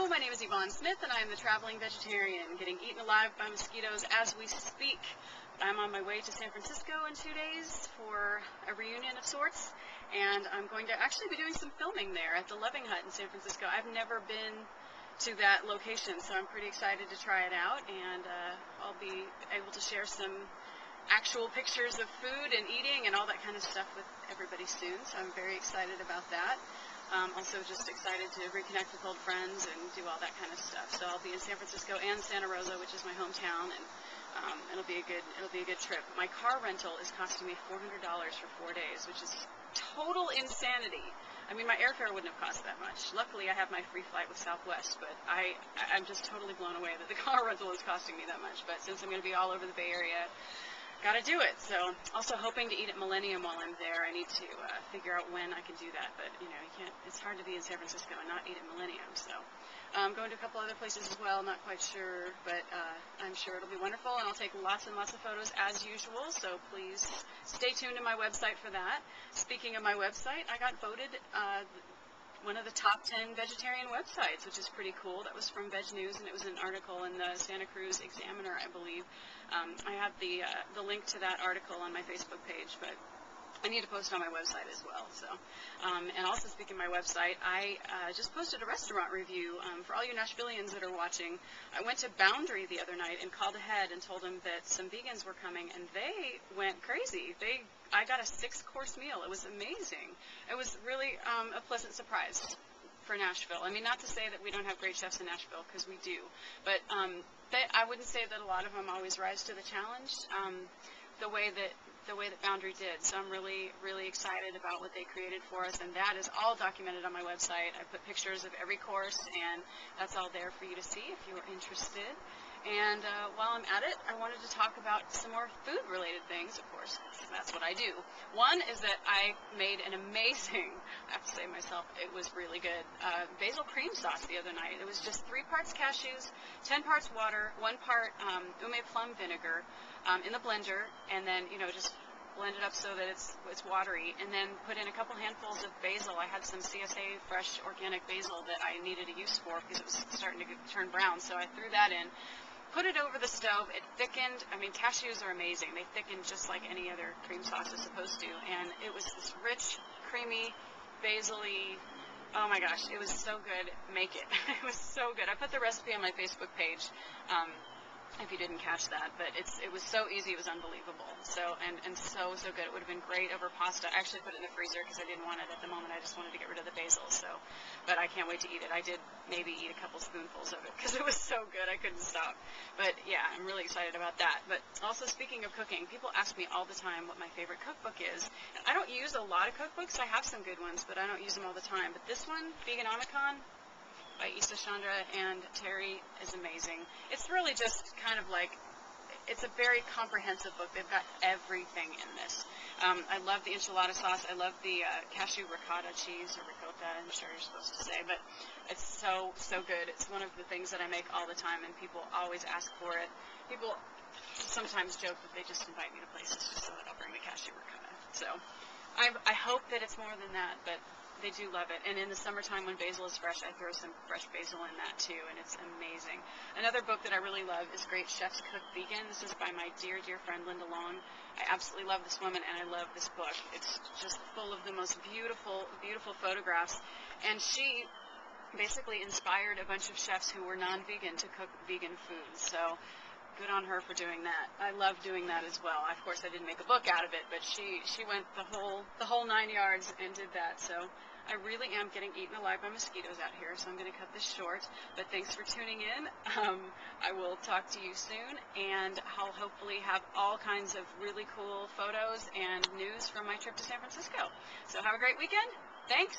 Hello, my name is Yvonne Smith, and I am the traveling vegetarian, getting eaten alive by mosquitoes as we speak. I'm on my way to San Francisco in two days for a reunion of sorts, and I'm going to actually be doing some filming there at the Loving Hut in San Francisco. I've never been to that location, so I'm pretty excited to try it out, and uh, I'll be able to share some actual pictures of food and eating and all that kind of stuff with everybody soon, so I'm very excited about that. Um, also just excited to reconnect with old friends and do all that kind of stuff. So I'll be in San Francisco and Santa Rosa, which is my hometown, and um, it'll be a good it'll be a good trip. My car rental is costing me $400 for four days, which is total insanity. I mean, my airfare wouldn't have cost that much. Luckily, I have my free flight with Southwest, but I I'm just totally blown away that the car rental is costing me that much. But since I'm going to be all over the Bay Area, got to do it. So also hoping to eat at Millennium while I'm there. I need to uh, figure out when I can do that, but you know, you can't. It's hard to be in San Francisco and not eat at Millennium. So I'm um, going to a couple other places as well. Not quite sure, but uh, I'm sure it'll be wonderful, and I'll take lots and lots of photos as usual. So please stay tuned to my website for that. Speaking of my website, I got voted. Uh, one of the top 10 vegetarian websites, which is pretty cool. That was from VegNews, and it was an article in the Santa Cruz Examiner, I believe. Um, I have the uh, the link to that article on my Facebook page, but I need to post on my website as well. So, um, and also speaking of my website, I uh, just posted a restaurant review um, for all you Nashvillians that are watching. I went to Bound'ry the other night and called ahead and told them that some vegans were coming, and they went crazy. They, I got a six-course meal. It was amazing. It was really um, a pleasant surprise for Nashville. I mean, not to say that we don't have great chefs in Nashville, because we do, but um, they, I wouldn't say that a lot of them always rise to the challenge. Um, the way that the way that Bound'ry did. So I'm really, really excited about what they created for us, and that is all documented on my website. I put pictures of every course, and that's all there for you to see if you are interested. And uh, while I'm at it, I wanted to talk about some more food-related things, of course. That's what I do. One is that I made an amazing, I have to say myself, it was really good, uh, basil cream sauce the other night. It was just three parts cashews, 10 parts water, one part um, ume plum vinegar um, in the blender, and then, you know, just blend it up so that it's it's watery, and then put in a couple handfuls of basil. I had some CSA fresh organic basil that I needed a use for because it was starting to get, turn brown, so I threw that in put it over the stove. It thickened. I mean, cashews are amazing. They thicken just like any other cream sauce is supposed to. And it was this rich, creamy, basil-y. Oh my gosh, it was so good. Make it. it was so good. I put the recipe on my Facebook page. Um, if you didn't catch that, but it's it was so easy, it was unbelievable. So and and so so good. It would have been great over pasta. I actually put it in the freezer because I didn't want it at the moment. I just wanted to get rid of the basil. So, but I can't wait to eat it. I did maybe eat a couple spoonfuls of it because it was so good. I couldn't stop. But yeah, I'm really excited about that. But also speaking of cooking, people ask me all the time what my favorite cookbook is. I don't use a lot of cookbooks. I have some good ones, but I don't use them all the time. But this one, Veganomicon, by Isa Chandra and Terry is amazing. It's really just kind of like, it's a very comprehensive book. They've got everything in this. Um, I love the enchilada sauce. I love the uh, cashew ricotta cheese, or ricotta, I'm sure you're supposed to say, but it's so, so good. It's one of the things that I make all the time, and people always ask for it. People sometimes joke that they just invite me to places just so that I'll bring the cashew ricotta. So I, I hope that it's more than that, but they do love it. And in the summertime when basil is fresh, I throw some fresh basil in that too, and it's amazing. Another book that I really love is Great Chefs Cook Vegan. This is by my dear, dear friend Linda Long. I absolutely love this woman, and I love this book. It's just full of the most beautiful, beautiful photographs. And she basically inspired a bunch of chefs who were non-vegan to cook vegan food. So good on her for doing that. I love doing that as well. Of course, I didn't make a book out of it, but she she went the whole the whole nine yards and did that. So I really am getting eaten alive by mosquitoes out here, so I'm going to cut this short. But thanks for tuning in. Um, I will talk to you soon, and I'll hopefully have all kinds of really cool photos and news from my trip to San Francisco. So have a great weekend. Thanks.